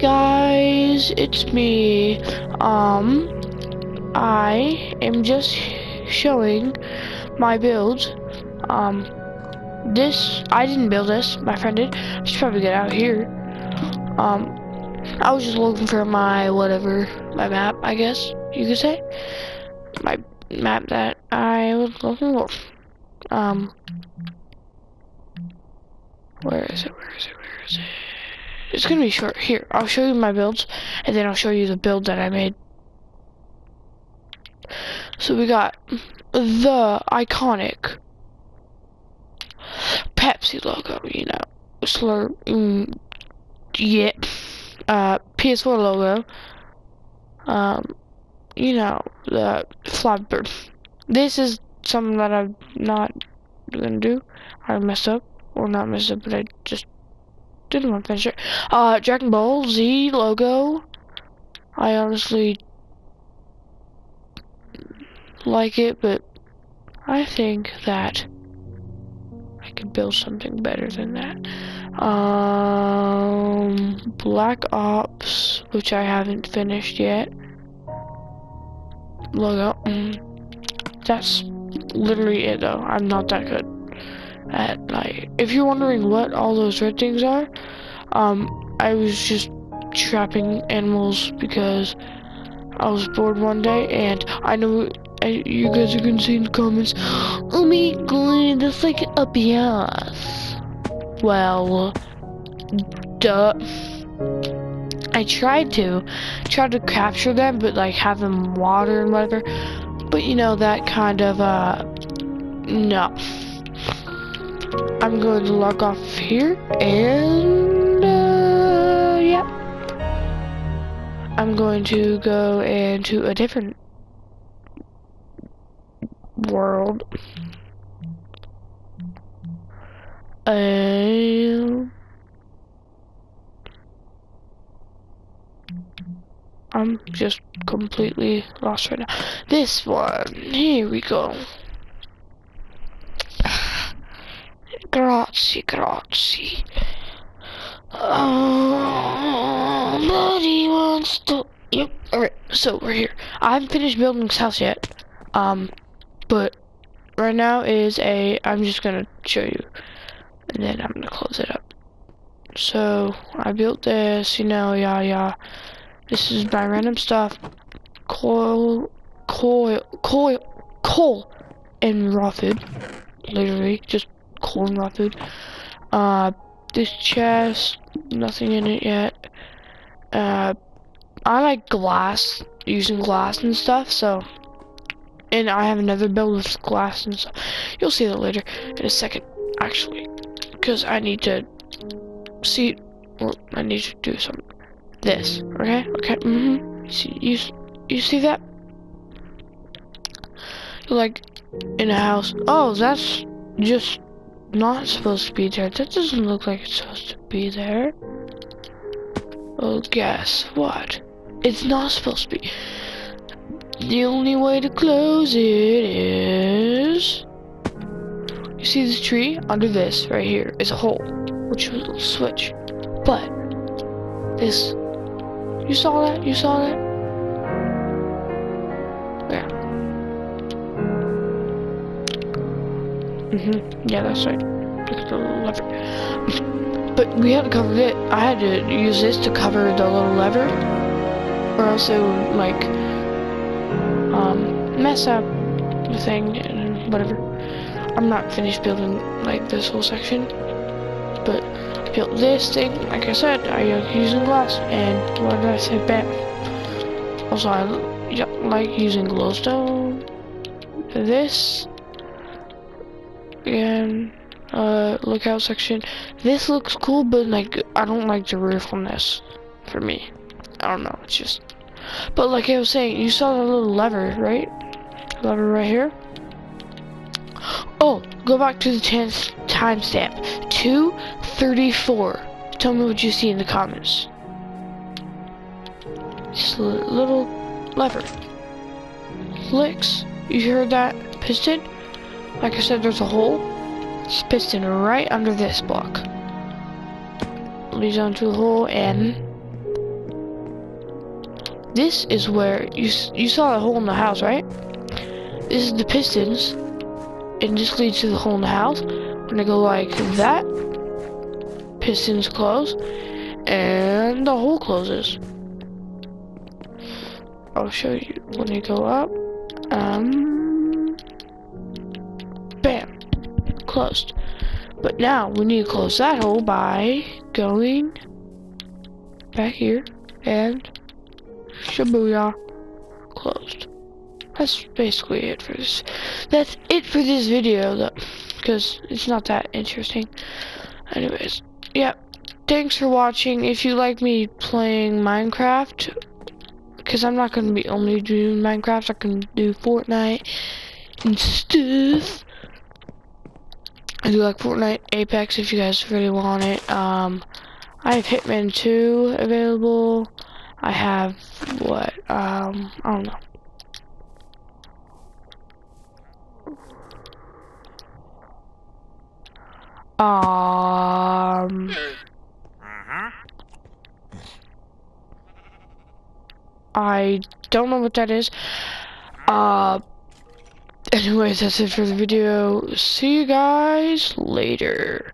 guys, it's me. Um, I am just showing my build. Um, this, I didn't build this, my friend did. I should probably get out here. Um, I was just looking for my whatever, my map, I guess you could say. My map that I was looking for. Um, where is it, where is it, where is it? It's gonna be short. Here, I'll show you my builds, and then I'll show you the build that I made. So we got the iconic Pepsi logo, you know, slur, mm, yeah, uh, PS4 logo, um, you know, the Flappy This is something that I'm not gonna do. I messed up, or not messed up, but I just didn't want to finish it. Uh, Dragon Ball Z logo. I honestly like it, but I think that I could build something better than that. Um, Black Ops, which I haven't finished yet. Logo. Mm, that's literally it, though. I'm not that good at night. If you're wondering what all those red things are, um, I was just trapping animals because I was bored one day, and I know I, you guys are gonna see in the comments, oh my god, that's like a bias. Well, duh. I tried to, tried to capture them, but like have them water and whatever. But you know, that kind of, uh, no. I'm going to log off here and uh, yeah. I'm going to go into a different world. Um, I'm just completely lost right now. This one, here we go. Grazie, grazie. Oh, buddy wants to. Yep. Alright, so we're here. I haven't finished building this house yet. Um, but right now is a. I'm just gonna show you, and then I'm gonna close it up. So I built this, you know, yeah, yeah. This is my random stuff. Coil, coil, coil, coal, and raw food. Literally, just corn food. Uh, this chest, nothing in it yet. Uh, I like glass, using glass and stuff, so. And I have another build with glass and stuff. You'll see that later in a second, actually. Because I need to see, or I need to do some, this, okay? Okay, mm-hmm. See, you, you see that? Like, in a house. Oh, that's just not supposed to be there. That doesn't look like it's supposed to be there. Well, guess what? It's not supposed to be. The only way to close it is... You see this tree? Under this, right here, is a hole, which will switch. But, this... You saw that? You saw that? Mm-hmm. Yeah, that's right. The lever. but we had to cover it. I had to use this to cover the little lever. Or else it would, like, um, mess up the thing and whatever. I'm not finished building, like, this whole section. But I built this thing, like I said, I uh, using glass. And what did I say? Bam. Also, I like using glowstone. This and uh, lookout section. This looks cool, but like I don't like the roof on this. For me, I don't know. It's just. But like I was saying, you saw the little lever, right? Lever right here. Oh, go back to the chance timestamp. 234. Tell me what you see in the comments. Just a little lever. Clicks. You heard that piston? Like I said, there's a hole. It's piston right under this block. Leads onto the hole and this is where you you saw the hole in the house, right? This is the pistons, and this leads to the hole in the house. I'm gonna go like that, pistons close, and the hole closes. I'll show you when you go up. Um, closed. But now we need to close that hole by going back here and Shibuya closed. That's basically it for this. That's it for this video, though, because it's not that interesting. Anyways, yeah. Thanks for watching. If you like me playing Minecraft, because I'm not going to be only doing Minecraft, I can do Fortnite and stuff. I do like Fortnite, Apex if you guys really want it. Um, I have Hitman 2 available. I have what? Um, I don't know. Um, I don't know what that is. Uh, anyways, that's it for the video. See you guys later.